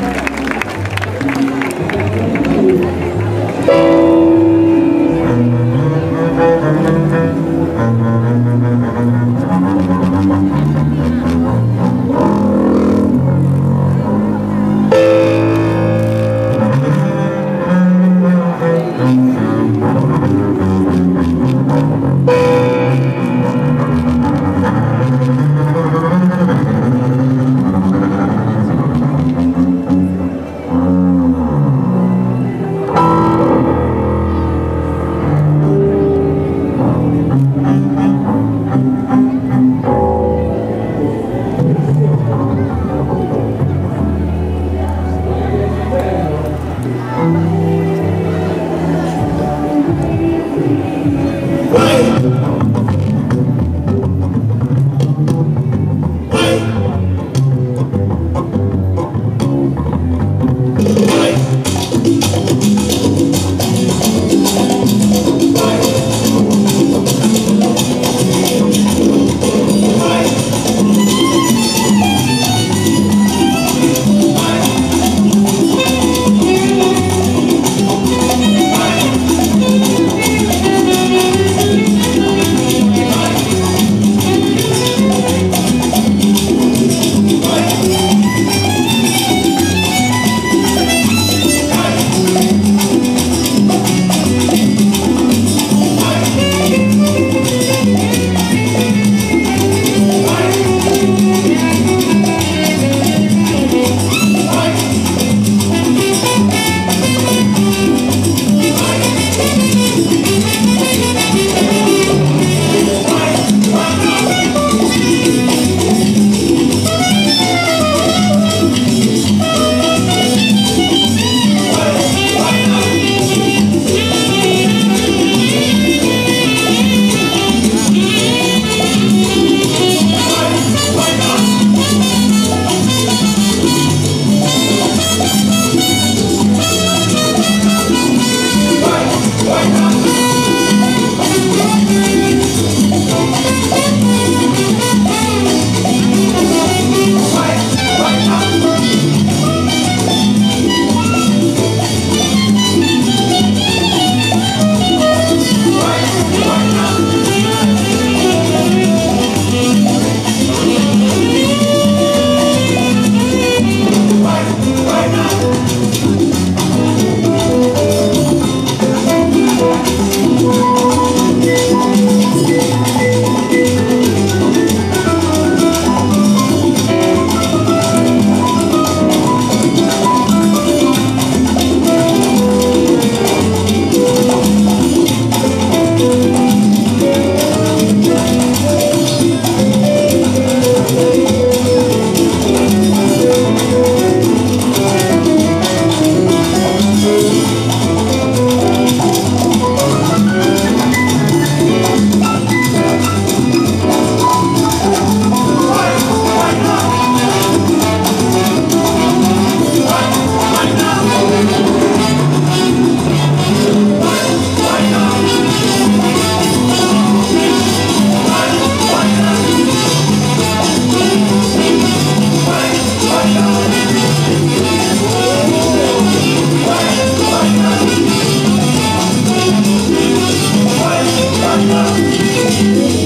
Gracias. Yeah.